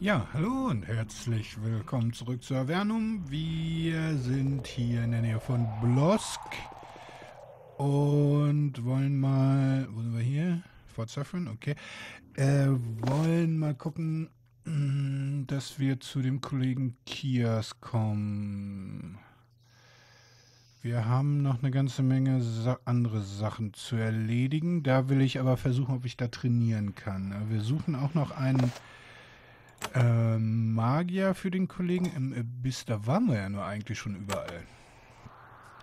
Ja, hallo und herzlich willkommen zurück zu Avernum. Wir sind hier in der Nähe von Blosk und wollen mal, wo sind wir hier? Fort Saffron, okay. Äh, wollen mal gucken, dass wir zu dem Kollegen Kias kommen. Wir haben noch eine ganze Menge Sa andere Sachen zu erledigen. Da will ich aber versuchen, ob ich da trainieren kann. Wir suchen auch noch einen äh, Magier für den Kollegen im Abyss. Da waren wir ja nur eigentlich schon überall.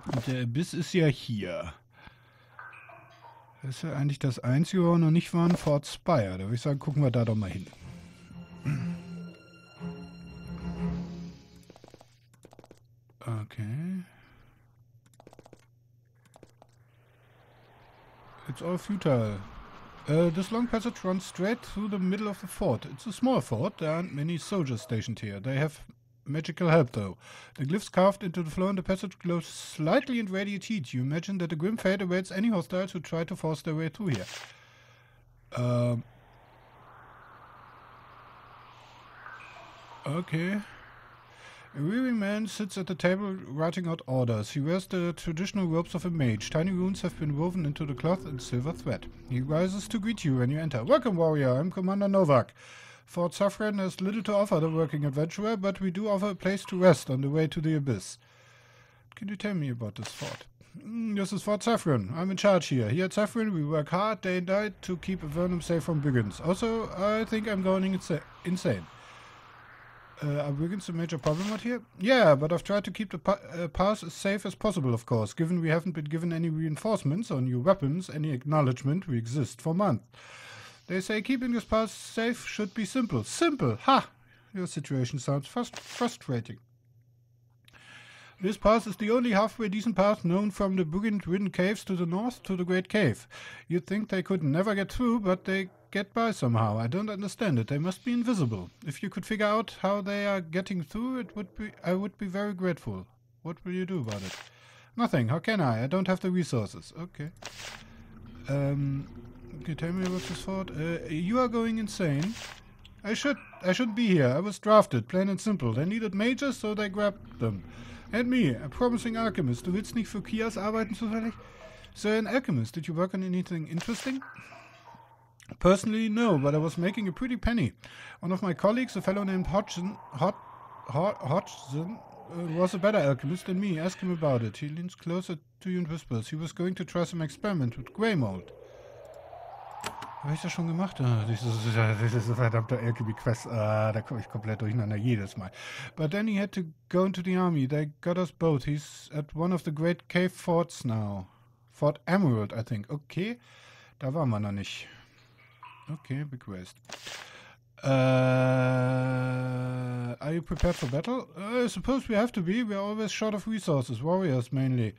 Und der Abyss ist ja hier. Das ist ja eigentlich das Einzige, wo wir noch nicht waren, Fort Spire. Da würde ich sagen, gucken wir da doch mal hin. Okay. It's all futile. Uh, this long passage runs straight through the middle of the fort. It's a small fort. There aren't many soldiers stationed here. They have magical help, though. The glyphs carved into the floor in the passage glow slightly in radiant heat. You imagine that a grim fate awaits any hostiles who try to force their way through here. Um. Okay. A weary man sits at the table writing out orders. He wears the traditional robes of a mage. Tiny runes have been woven into the cloth in silver thread. He rises to greet you when you enter. Welcome, warrior. I'm Commander Novak. Fort Saffron has little to offer the working adventurer, but we do offer a place to rest on the way to the abyss. Can you tell me about this fort? Mm, this is Fort Saffron. I'm in charge here. Here at Saffron, we work hard day and night to keep Avernum safe from brigands. Also, I think I'm going insa insane. Uh, are brigands a major problem out here? Yeah, but I've tried to keep the pa uh, pass as safe as possible, of course, given we haven't been given any reinforcements or new weapons, any acknowledgement we exist for months. They say keeping this pass safe should be simple. Simple! Ha! Your situation sounds frust frustrating. This pass is the only halfway decent path known from the brigand-ridden caves to the north to the Great Cave. You'd think they could never get through, but they get by somehow. I don't understand it. They must be invisible. If you could figure out how they are getting through, it would be I would be very grateful. What will you do about it? Nothing. How can I? I don't have the resources. Okay. Um, can you tell me about this fort? Uh, you are going insane. I should I shouldn't be here. I was drafted, plain and simple. They needed majors, so they grabbed them. And me, a promising alchemist. Du willst nicht für Kias arbeiten zufällig? So, an alchemist, did you work on anything interesting? Personally, no, but I was making a pretty penny. One of my colleagues, a fellow named Hodgson, Hod, Hod, Hodgson, uh, was a better alchemist than me. Ask him about it. He leans closer to you and whispers. He was going to try some experiment with grey mold. Habe ich das schon gemacht? Ah, dieses, dieses verdammte Alchemy Quest, ah, da komme ich komplett durcheinander jedes Mal. But then he had to go into the army. They got us both. He's at one of the great cave forts now. Fort Emerald, I think. Okay, da waren wir noch nicht. Okay, waste. Uh, are you prepared for battle? Uh, I suppose we have to be. We're always short of resources, warriors mainly.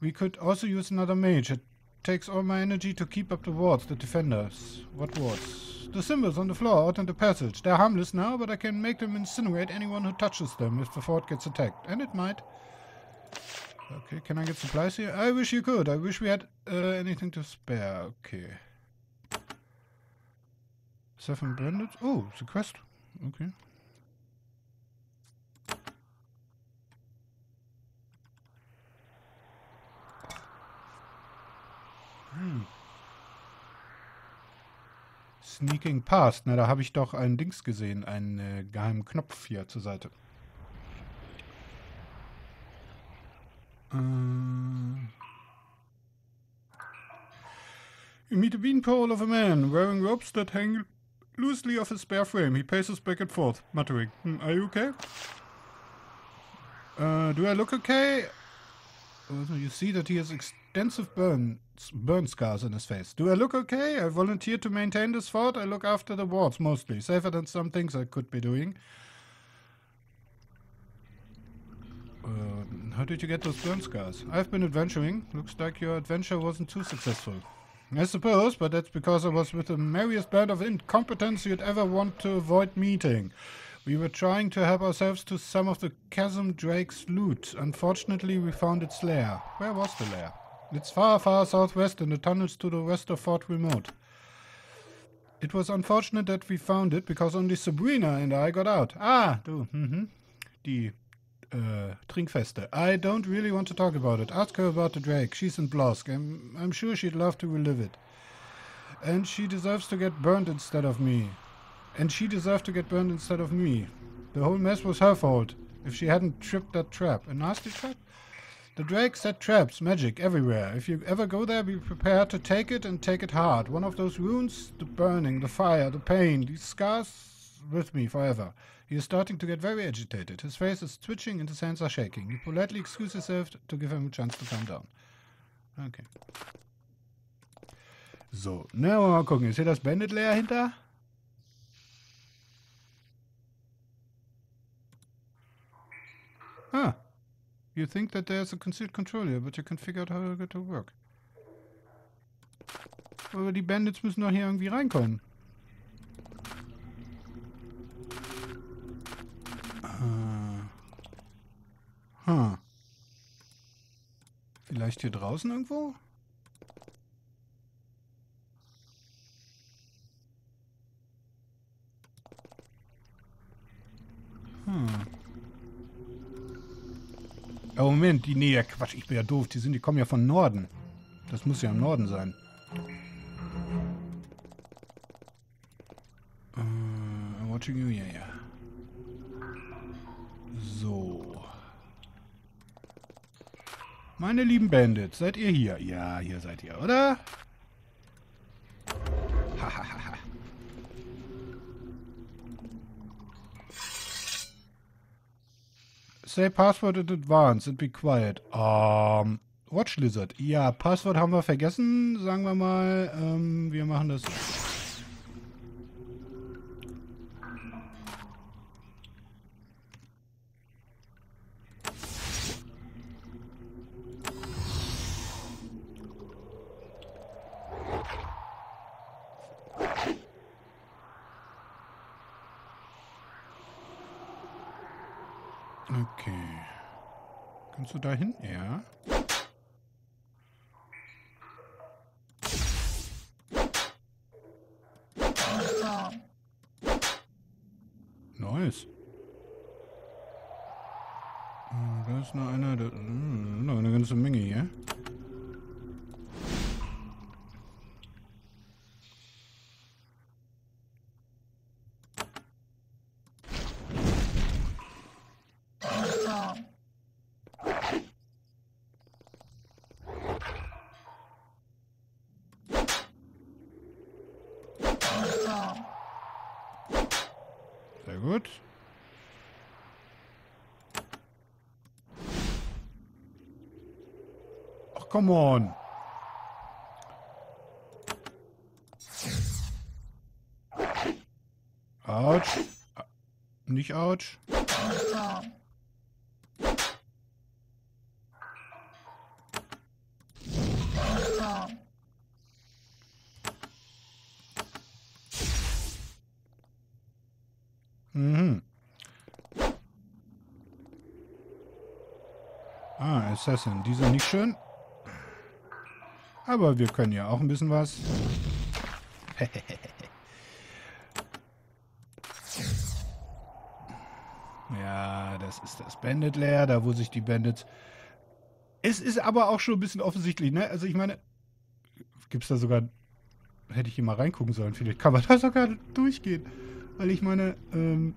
We could also use another mage. It takes all my energy to keep up the wards, the defenders. What wards? The symbols on the floor out in the passage. They're harmless now, but I can make them incinerate anyone who touches them if the fort gets attacked. And it might. Okay, can I get supplies here? I wish you could. I wish we had uh, anything to spare. Okay. Seven bandits. Oh, a quest. Okay. Hm. Sneaking past. Na, da habe ich doch ein Dings gesehen. Einen äh, geheimen Knopf hier zur Seite. Äh. You meet a beanpole of a man wearing robes that hang loosely off his spare frame. He paces back and forth, muttering, hmm, Are you okay? Uh, do I look okay? You see that he has extensive burns, burn scars in his face. Do I look okay? I volunteered to maintain this fort. I look after the wards mostly. Safer than some things I could be doing. Uh, how did you get those burn scars? I've been adventuring. Looks like your adventure wasn't too successful. I suppose, but that's because I was with the merriest band of incompetence you'd ever want to avoid meeting. We were trying to help ourselves to some of the Chasm Drake's loot. Unfortunately, we found its lair. Where was the lair? It's far, far southwest in the tunnels to the west of Fort Remote. It was unfortunate that we found it because only Sabrina and I got out. Ah, du, mhm. Äh, Trinkfeste. I don't really want to talk about it. Ask her about the Drake. She's in Blosk. I'm, I'm sure she'd love to relive it. And she deserves to get burned instead of me. And she deserved to get burned instead of me. The whole mess was her fault. If she hadn't tripped that trap. A nasty trap? The Drake set traps, magic, everywhere. If you ever go there, be prepared to take it and take it hard. One of those wounds, the burning, the fire, the pain, these scars with me forever. He is starting to get very agitated. His face is twitching and his hands are shaking. You politely excuse yourself to give him a chance to calm down. Okay. So, na, mal gucken. Ist hier das Bandit leer hinter? Ah. You think that there's a concealed control here, but you can figure out how to get to work. Aber die Bandits müssen doch hier irgendwie. Ah. Huh. Vielleicht hier draußen irgendwo? Hm. Oh, Moment, die Nähe. Quatsch, ich bin ja doof. Die, sind, die kommen ja von Norden. Das muss ja im Norden sein. Uh, I'm watching you, ja. So. Meine lieben Bandits, seid ihr hier? Ja, hier seid ihr, oder? Hahaha. Say password in advance and be quiet. Um, Watch Lizard. Ja, Passwort haben wir vergessen. Sagen wir mal, ähm, wir machen das. There's not another, mm, not another something here. Come on. Autsch. Nicht Autsch. Mhm. Ah, Assassin. Die sind nicht schön. Aber wir können ja auch ein bisschen was. ja, das ist das Bandit Lair, da wo sich die Bandits... Es ist aber auch schon ein bisschen offensichtlich, ne? Also ich meine, gibt es da sogar... Hätte ich hier mal reingucken sollen. Vielleicht kann man da sogar durchgehen. Weil ich meine, ähm,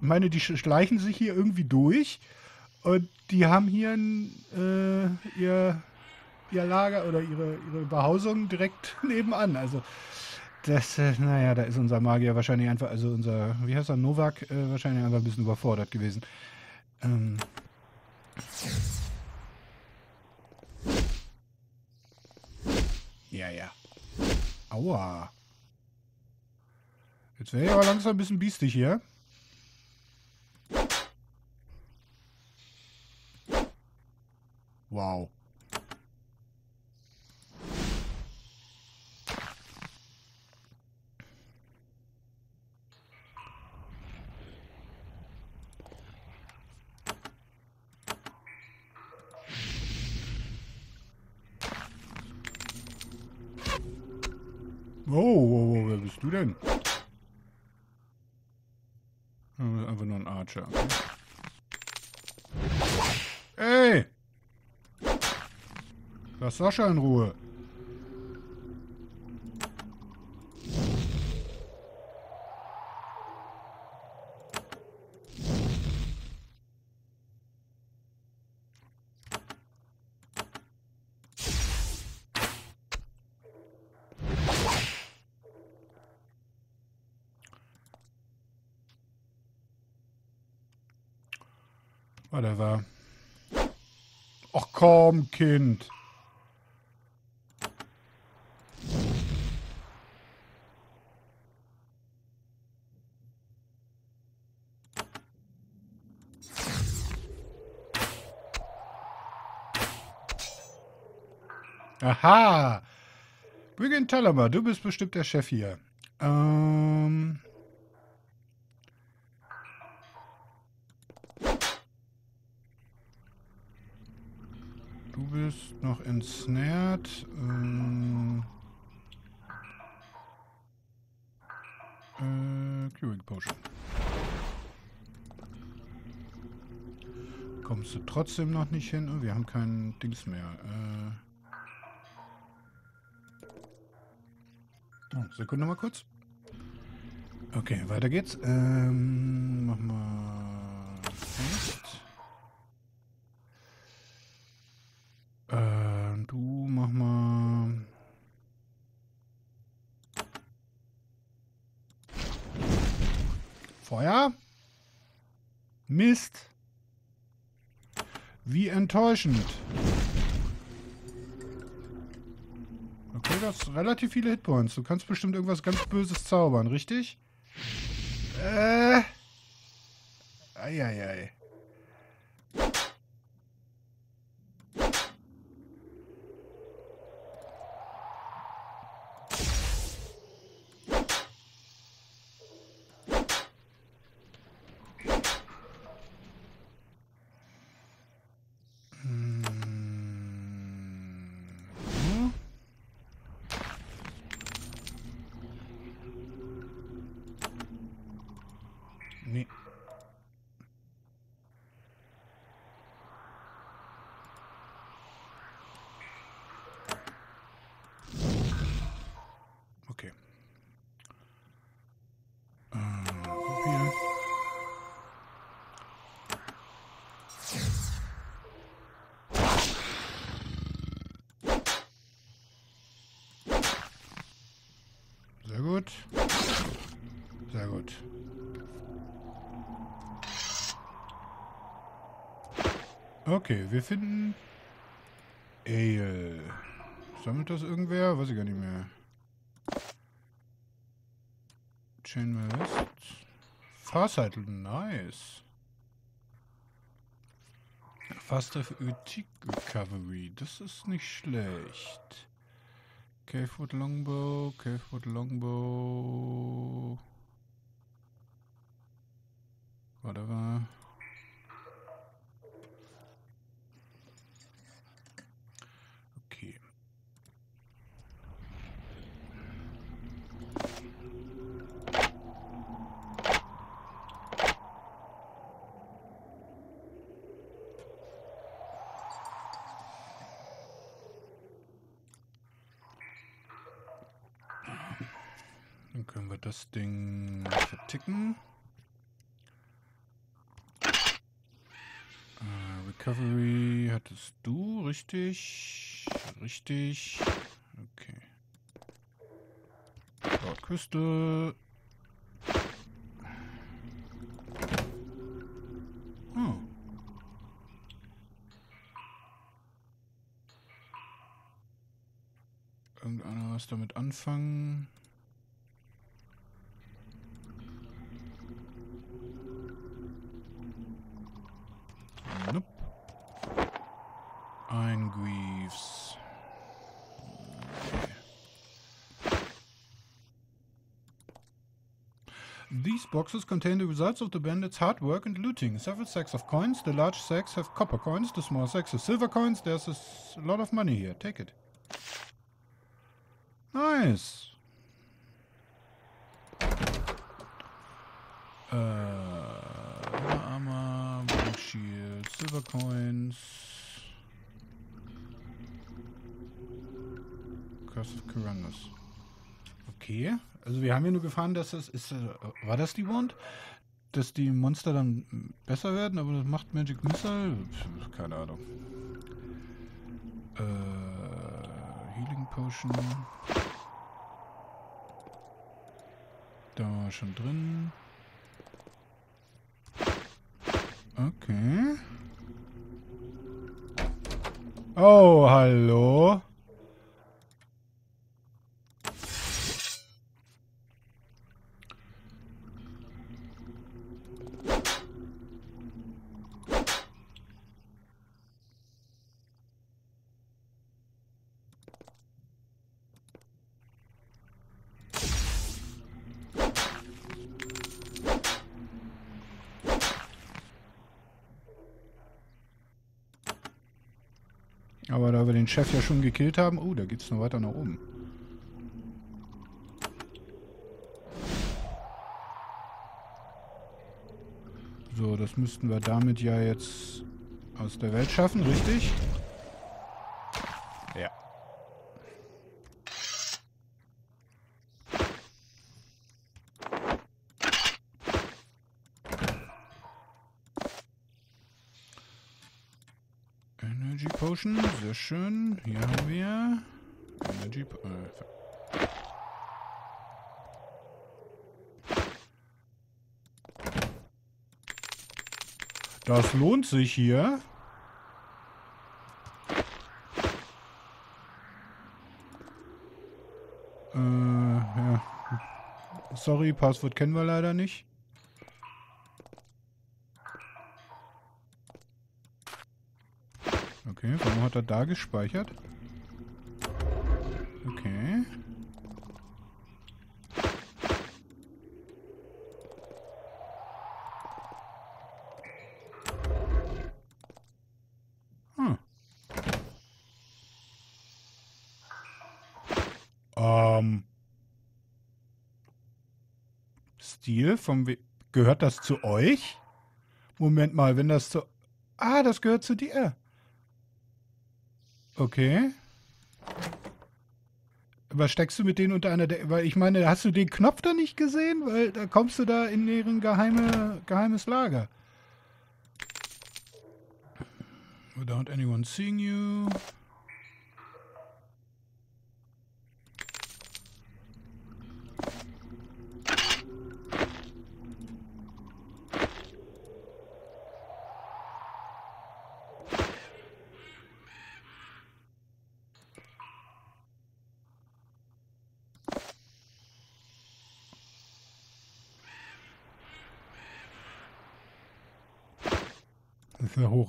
meine, die schleichen sich hier irgendwie durch und die haben hier ein, äh, ihr, ihr Lager oder ihre, ihre Behausung direkt nebenan. Also das, äh, naja, da ist unser Magier wahrscheinlich einfach, also unser, wie heißt er, Novak, äh, wahrscheinlich einfach ein bisschen überfordert gewesen. Ähm. Ja, ja. Aua. Jetzt wäre ich aber langsam ein bisschen biestig hier. Wow. Oh, oh, oh, wer bist du denn? Einfach nur ein Archer. Ey! Lass Sascha in Ruhe. Whatever. Ach komm, Kind. Aha. Brigan Talamer, du bist bestimmt der Chef hier. Ähm... Du bist noch ensnared. Ähm, äh, Curing Potion. Kommst du trotzdem noch nicht hin? Oh, wir haben kein Dings mehr. Äh oh, Sekunde mal kurz. Okay, weiter geht's. Ähm, mach mal fest. Äh, du mach mal. Feuer? Mist. Wie enttäuschend. Okay, das ist relativ viele Hitpoints. Du kannst bestimmt irgendwas ganz Böses zaubern, richtig? Äh. Eieiei. Ei, ei. Nee. Okay. Äh, kopieren. Sehr gut. Sehr gut. Okay, wir finden Ale. Sammelt das irgendwer? Weiß ich gar nicht mehr. Chainmail West. Farsighted, nice. Faster Utic Recovery, das ist nicht schlecht. Cavewood Longbow, Cavewood Longbow. Whatever. Okay. Dann können wir das Verticken. Äh, Recovery hattest du, richtig? Richtig. Okay. Lord Crystal. Oh. Irgendeiner was damit anfangen? Boxes contain the results of the bandits' hard work and looting. Several sacks of coins. The large sacks have copper coins. The small sacks have silver coins. There's a lot of money here. Take it. Nice. Äh, Armor, Blue Shield, Silver Coins. Curse of Kyrannus. Okay. Also wir haben hier nur gefahren, dass das ist. Äh, war das die Wand? Dass die Monster dann besser werden, aber das macht Magic Missile? Keine Ahnung. Äh, Healing Potion. Da war schon drin. Okay. Oh, hallo. Chef ja schon gekillt haben... Oh, da geht's noch weiter nach oben. So, das müssten wir damit ja jetzt aus der Welt schaffen, richtig? Ja. Energy Potion, sehr schön. Hier haben wir Energy äh, Das lohnt sich hier. Äh, ja. Sorry, Passwort kennen wir leider nicht. Okay, warum hat er da gespeichert? Okay. Hm. Ähm. Stil vom We Gehört das zu euch? Moment mal, wenn das zu... Ah, das gehört zu dir. Okay. Was steckst du mit denen unter einer Decke? Weil ich meine, hast du den Knopf da nicht gesehen? Weil da kommst du da in deren geheime, geheimes Lager. Without anyone seeing you.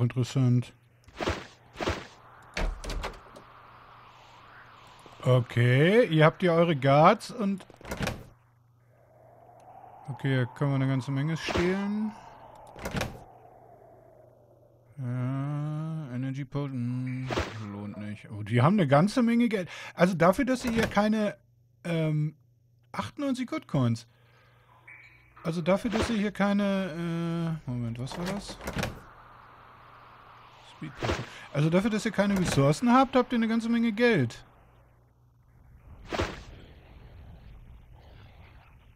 Ja hochinteressant. Okay, ihr habt ja eure Guards und... Okay, hier können wir eine ganze Menge stehlen. Ja, Energy Potion lohnt nicht. Oh, die haben eine ganze Menge Geld. Also dafür, dass sie hier keine ähm, 98 Good Coins. Also dafür, dass sie hier keine... Äh, Moment, was war das? Also dafür, dass ihr keine Ressourcen habt, habt ihr eine ganze Menge Geld.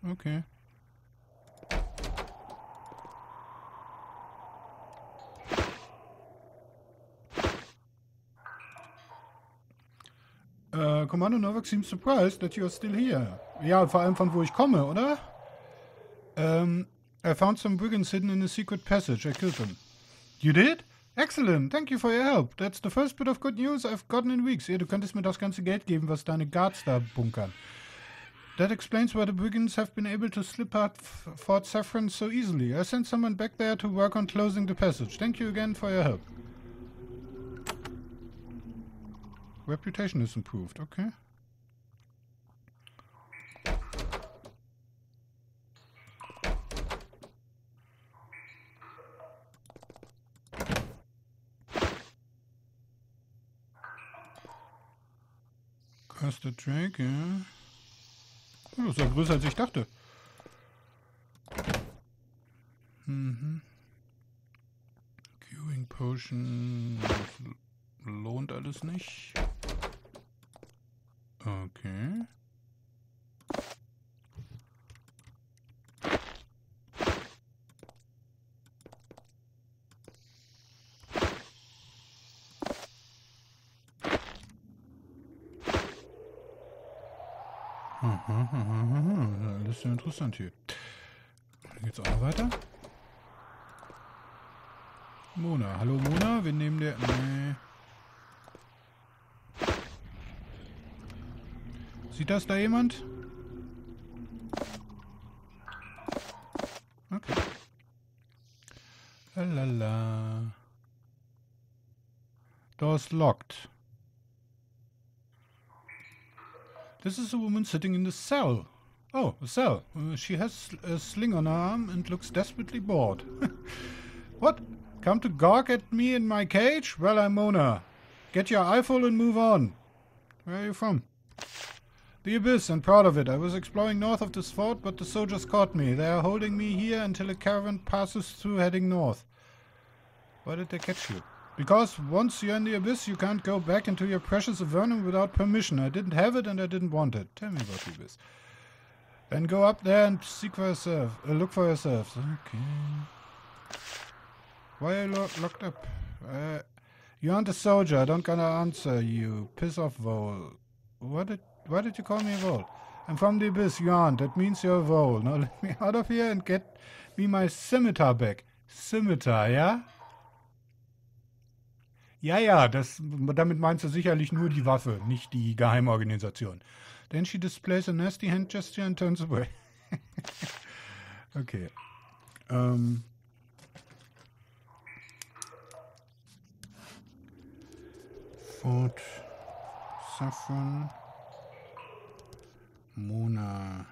Okay. Uh, Commander Novak seems surprised that you're still here. Ja, vor allem von wo ich komme, oder? Um, I found some brigands hidden in a secret passage. I killed them. You did? Excellent, thank you for your help. That's the first bit of good news I've gotten in weeks. Ja, du könntest mir das ganze Geld geben, was deine Guards da bunkern. That explains why the brigands have been able to slip out Fort Saffron so easily. I sent someone back there to work on closing the passage. Thank you again for your help. Reputation is improved, okay. Erster Drake, ja. Oh, das ist ja größer als ich dachte. Mhm. Curing Potion lohnt alles nicht. Okay. Aha, aha, aha. Das ist interessant hier. Dann geht's auch noch weiter. Mona. Hallo Mona, wir nehmen der... Nee. Sieht das da jemand? Okay. Lalala. Door's locked. This is a woman sitting in the cell. Oh, a. Uh, she has a sling on her arm and looks desperately bored. what? Come to gawk at me in my cage? Well, I'm Mona. Get your eyeful and move on. Where are you from? The Abyss, and proud of it. I was exploring north of this fort, but the soldiers caught me. They are holding me here until a caravan passes through heading north. Why did they catch you? Because once you're in the Abyss, you can't go back into your precious Avernum without permission. I didn't have it and I didn't want it. Tell me about the Abyss. Then go up there and seek for yourself. Uh, look for yourself. Okay. Why are you lo locked up? Uh, you aren't a soldier. I don't gonna answer you. Piss off, Vole. What did why did you call me a vole? I'm from the abyss, you aren't. That means you're a vole. Now let me out of here and get me my scimitar back. Scimitar, ja? Ja, ja, das, damit meinst du sicherlich nur die Waffe, nicht die Geheimorganisation. Then she displays a nasty hand gesture and turns away. okay. Ähm. Fort Saffron. Mona.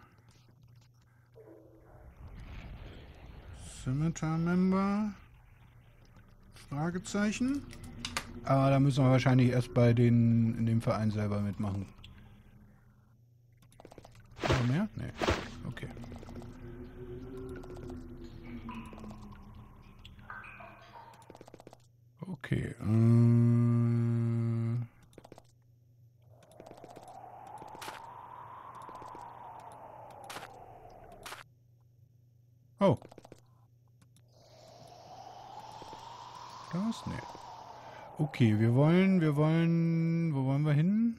Scimitar Member? Fragezeichen. Aber da müssen wir wahrscheinlich erst bei den in dem Verein selber mitmachen. Noch mehr? Nee. Okay. Okay. Ähm oh. Das? Nee. Okay, wir wollen, wir wollen, wo wollen wir hin?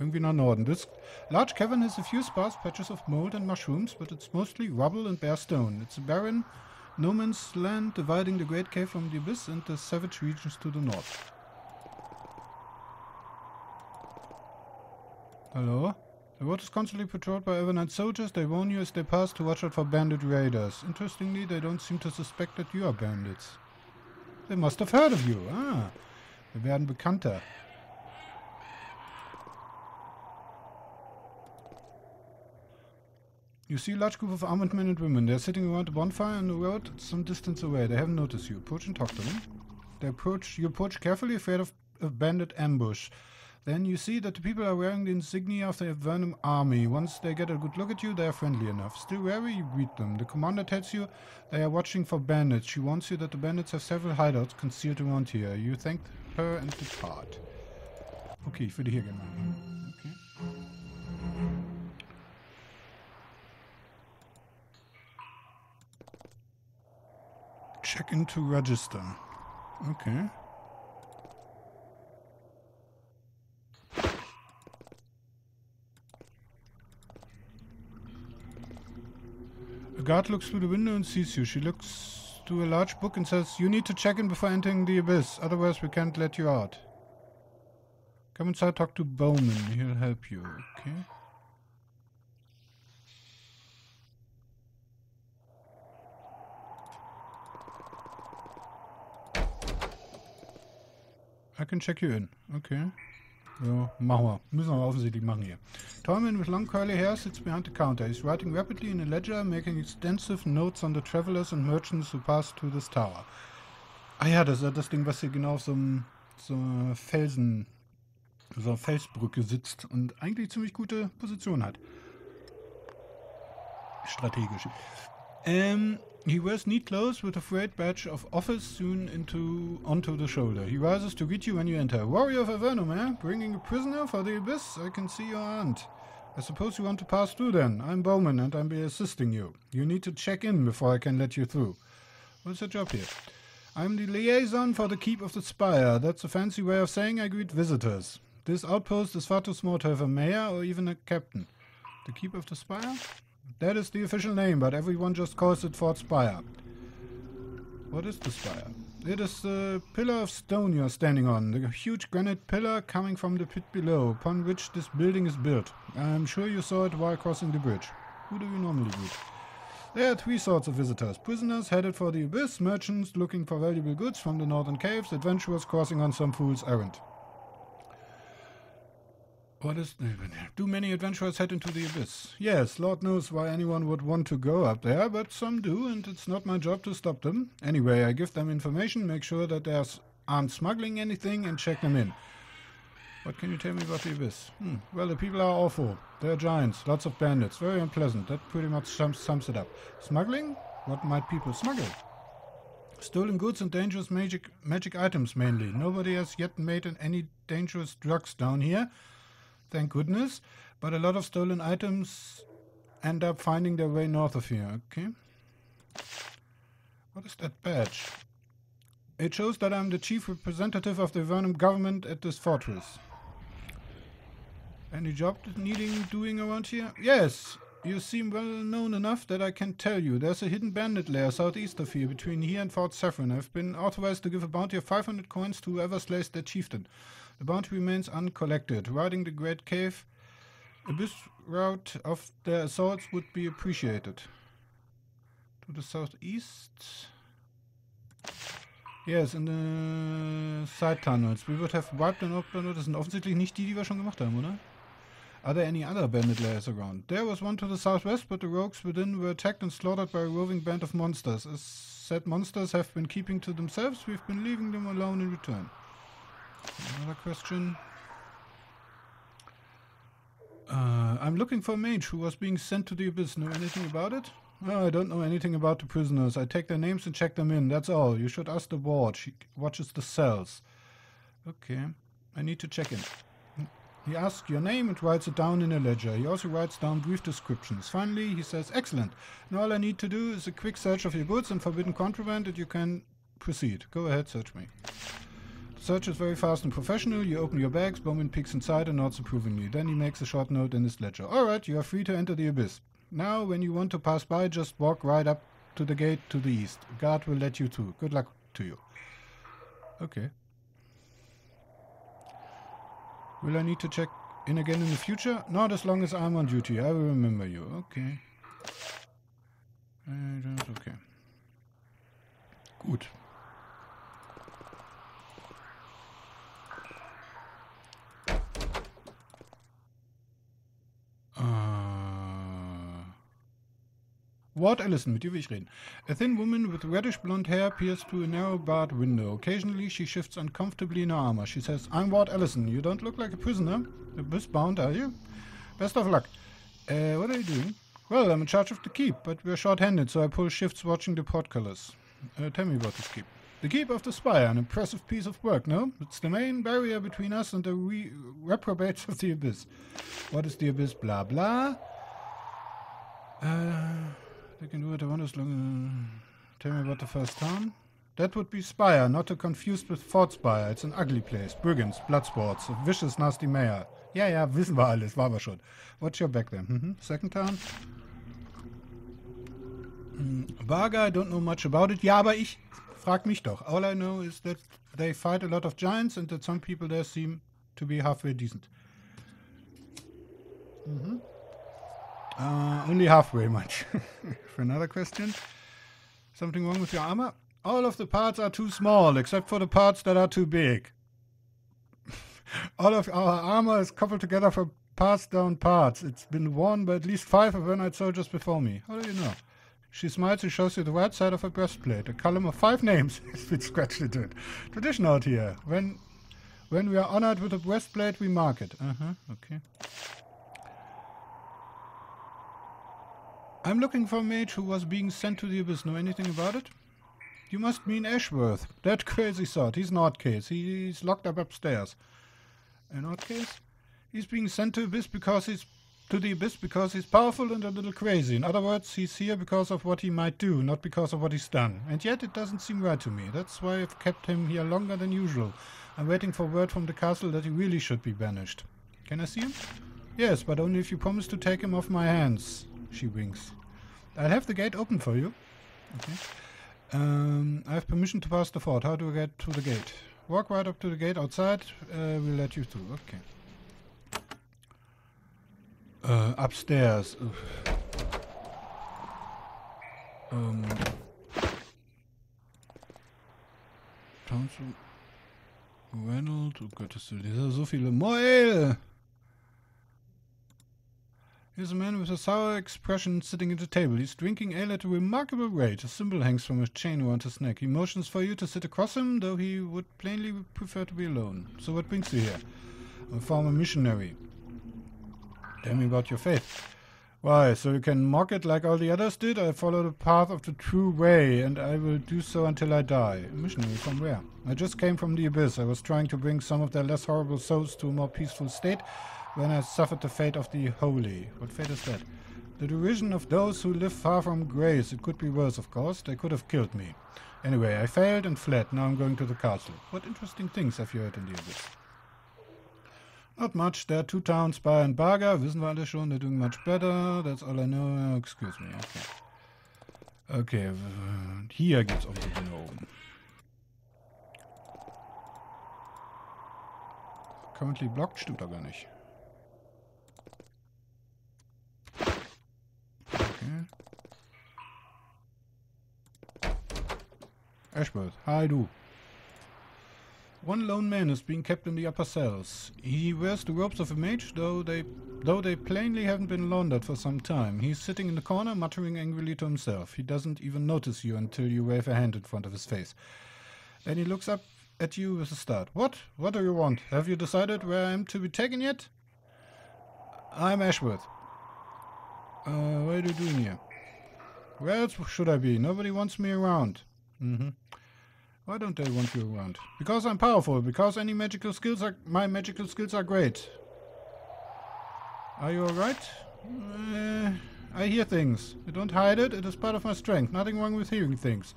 Irgendwie nach Norden. This large cavern has a few sparse patches of mold and mushrooms, but it's mostly rubble and bare stone. It's a barren, no man's land dividing the Great Cave from the Abyss and the savage regions to the north. Hello? The road is constantly patrolled by Avernite soldiers. They warn you as they pass to watch out for bandit raiders. Interestingly, they don't seem to suspect that you are bandits. They must have heard of you. Ah. Wir werden bekannter. You see a large group of armed men and women. They're sitting around a bonfire on the road some distance away. They haven't noticed you. Approach and talk to them. They approach you approach carefully, afraid of a bandit ambush. Then you see that the people are wearing the insignia of the Avernum army. Once they get a good look at you, they are friendly enough. Still wary, you greet them. The commander tells you they are watching for bandits. She warns you that the bandits have several hideouts concealed around here. You thank her and depart. Okay, ich würde hier gerne machen. in to register. Okay. A guard looks through the window and sees you. She looks to a large book and says, You need to check in before entering the abyss, otherwise we can't let you out. Come inside, talk to Bowman. He'll help you, okay? I can check you in. Okay. Ja, machen wir. Müssen wir offensichtlich machen hier. Tallman with long curly hair sits behind the counter. He's writing rapidly in a ledger, making extensive notes on the travelers and merchants who pass through this tower. Ah ja, das ist das Ding, was hier genau auf so einem so Felsen, so einer Felsbrücke sitzt und eigentlich ziemlich gute Position hat. Strategisch. Um, he wears neat clothes with a frayed badge of office sewn into onto the shoulder. He rises to greet you when you enter. Warrior of Avernum, eh? Bringing a prisoner for the Abyss? I can see your aunt. I suppose you want to pass through then. I'm Bowman and I'll be assisting you. You need to check in before I can let you through. What's your job here? I'm the liaison for the Keep of the Spire. That's a fancy way of saying I greet visitors. This outpost is far too small to have a mayor or even a captain. The Keep of the Spire? That is the official name, but everyone just calls it Fort Spire. What is the spire? It is the pillar of stone you are standing on, the huge granite pillar coming from the pit below, upon which this building is built. I'm sure you saw it while crossing the bridge. Who do you normally meet? There are three sorts of visitors. Prisoners headed for the abyss, merchants looking for valuable goods from the northern caves, adventurers crossing on some fool's errand. What is do many adventurers head into the abyss? Yes, Lord knows why anyone would want to go up there, but some do, and it's not my job to stop them. Anyway, I give them information, make sure that they aren't smuggling anything, and check them in. What can you tell me about the abyss? Hmm. Well, the people are awful. They're giants, lots of bandits, very unpleasant. That pretty much sums, sums it up. Smuggling? What might people smuggle? Stolen goods and dangerous magic magic items mainly. Nobody has yet made any dangerous drugs down here thank goodness. But a lot of stolen items end up finding their way north of here, okay? What is that badge? It shows that I'm the chief representative of the Avernum government at this fortress. Any job needing doing around here? Yes, you seem well known enough that I can tell you. There's a hidden bandit lair southeast of here, between here and Fort Saffron. I've been authorized to give a bounty of 500 coins to whoever slays their chieftain. The bounty remains uncollected. Riding the Great Cave Abyss route of their assaults would be appreciated. To the southeast? Yes, in the side tunnels. We would have wiped up, but das offensichtlich nicht die, die wir schon gemacht haben, oder? Are there any other bandit layers around? There was one to the southwest, but the rogues within were attacked and slaughtered by a roving band of monsters. As said monsters have been keeping to themselves, we've been leaving them alone in return. Another question. Uh, I'm looking for a mage who was being sent to the abyss. Know anything about it? Oh, I don't know anything about the prisoners. I take their names and check them in. That's all. You should ask the ward. She watches the cells. Okay. I need to check in. He asks your name and writes it down in a ledger. He also writes down brief descriptions. Finally, he says, Excellent. Now all I need to do is a quick search of your goods and forbidden contraband and you can proceed. Go ahead, search me. Search is very fast and professional. You open your bags, Bowman peeks inside and nods approvingly. Then he makes a short note in his ledger. Alright, you are free to enter the abyss. Now, when you want to pass by, just walk right up to the gate to the east. Guard will let you through. Good luck to you. Okay. Will I need to check in again in the future? Not as long as I'm on duty. I will remember you. Okay. Okay. Gut. Ward Ellison, mit dir will ich reden. A thin woman with reddish blonde hair peers through a narrow barred window. Occasionally she shifts uncomfortably in her armor. She says, I'm Ward Ellison. You don't look like a prisoner. Bound, are you? Best of luck. Uh, what are you doing? Well, I'm in charge of the keep, but we're short-handed, so I pull shifts watching the portcullis. Uh, tell me about this keep. The keep of the spire, an impressive piece of work, no? It's the main barrier between us and the re reprobates of the abyss. What is the abyss? Blah, blah. Uh... They can do it one as long. Tell me about the first town. That would be Spire, not to confuse with Fort Spire. It's an ugly place. Brigands, bloodsports, a vicious, nasty mayor. Ja, ja, wissen wir alles, war aber schon. What's your back then? Mm -hmm. Second town? Mm, Varga, I don't know much about it. Ja, aber ich frag mich doch. All I know is that they fight a lot of giants and that some people there seem to be halfway decent. Mhm. Uh, only halfway much. for another question. Something wrong with your armor? All of the parts are too small, except for the parts that are too big. All of our armor is coupled together for passed down parts. It's been worn by at least five Avernite soldiers before me. How do you know? She smiles and shows you the right side of her breastplate. A column of five names has been scratched into it. Tradition out here. When when we are honored with a breastplate, we mark it. Uh-huh, okay. I'm looking for a mage who was being sent to the Abyss. Know anything about it? You must mean Ashworth. That crazy sort. He's an case. He's locked up upstairs. An case? He's being sent to Abyss because he's to the Abyss because he's powerful and a little crazy. In other words, he's here because of what he might do, not because of what he's done. And yet it doesn't seem right to me. That's why I've kept him here longer than usual. I'm waiting for word from the castle that he really should be banished. Can I see him? Yes, but only if you promise to take him off my hands. She winks. I'll have the gate open for you. Okay. Um, I have permission to pass the fort. How do I get to the gate? Walk right up to the gate outside. Uh, we'll let you through. Okay. Uh, upstairs. Um. Townsend. Reynolds. Oh Gottes Willen, so viele Moil! Here's a man with a sour expression sitting at the table. He's drinking ale at a remarkable rate. A symbol hangs from a chain around his neck. He motions for you to sit across him, though he would plainly prefer to be alone. So what brings you here? I'm a former missionary. Tell me about your faith. Why, so you can mock it like all the others did? I follow the path of the true way, and I will do so until I die. A missionary from where? I just came from the Abyss. I was trying to bring some of their less horrible souls to a more peaceful state when I suffered the fate of the holy. What fate is that? The derision of those who live far from grace. It could be worse, of course. They could have killed me. Anyway, I failed and fled. Now I'm going to the castle. What interesting things have you heard in the Abyss? Not much. There are two towns, Bar and Baga. Wissen wir alle schon. They're doing much better. That's all I know. Excuse me. Okay. Okay, hier geht's um die oben. Currently blocked stimmt aber nicht. Ashworth, hi du. One lone man is being kept in the upper cells. He wears the robes of a mage, though they though they plainly haven't been laundered for some time. He's sitting in the corner, muttering angrily to himself. He doesn't even notice you until you wave a hand in front of his face. Then he looks up at you with a start. What? What do you want? Have you decided where I am to be taken yet? I'm Ashworth. Uh, what are you doing here? Where else should I be? Nobody wants me around. Mm-hmm. Why don't they want you around? Because I'm powerful. Because any magical skills are... My magical skills are great. Are you alright? Uh, I hear things. I don't hide it. It is part of my strength. Nothing wrong with hearing things.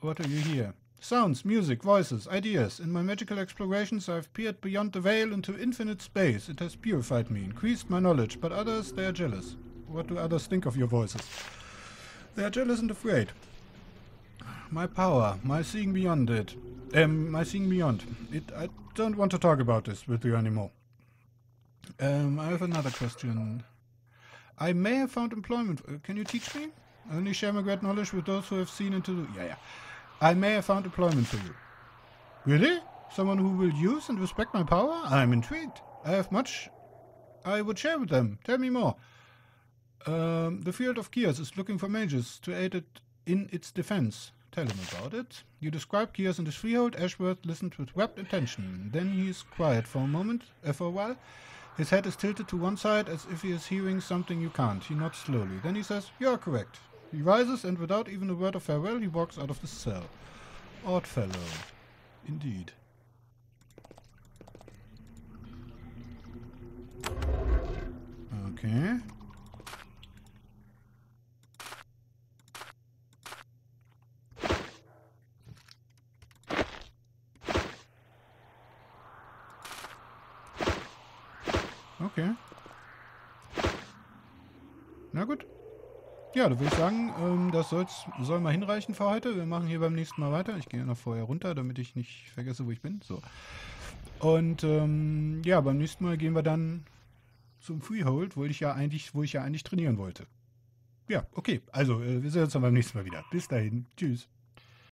What do you hear? Sounds, music, voices, ideas. In my magical explorations I've peered beyond the veil into infinite space. It has purified me, increased my knowledge, but others, they are jealous. What do others think of your voices? They are jealous and afraid my power, my seeing beyond it. Um, my seeing beyond. It. I don't want to talk about this with you anymore. Um, I have another question. I may have found employment. Uh, can you teach me? I only share my great knowledge with those who have seen into the... Yeah, yeah. I may have found employment for you. Really? Someone who will use and respect my power? I'm intrigued. I have much I would share with them. Tell me more. Um, the field of Kiers is looking for mages to aid it in its defense. Tell him about it. You describe Kiers and his freehold. Ashworth listened with rapt attention. Then he is quiet for a moment, uh, for a while. His head is tilted to one side as if he is hearing something you can't. He nods slowly. Then he says, You are correct. He rises and without even a word of farewell he walks out of the cell. Odd fellow. Indeed. Okay. Ja, da würde ich sagen, ähm, das soll mal hinreichen für heute. Wir machen hier beim nächsten Mal weiter. Ich gehe noch vorher runter, damit ich nicht vergesse, wo ich bin. So. Und ähm, ja, beim nächsten Mal gehen wir dann zum Freehold, wo ich ja eigentlich, wo ich ja eigentlich trainieren wollte. Ja, okay. Also, äh, wir sehen uns dann beim nächsten Mal wieder. Bis dahin. Tschüss.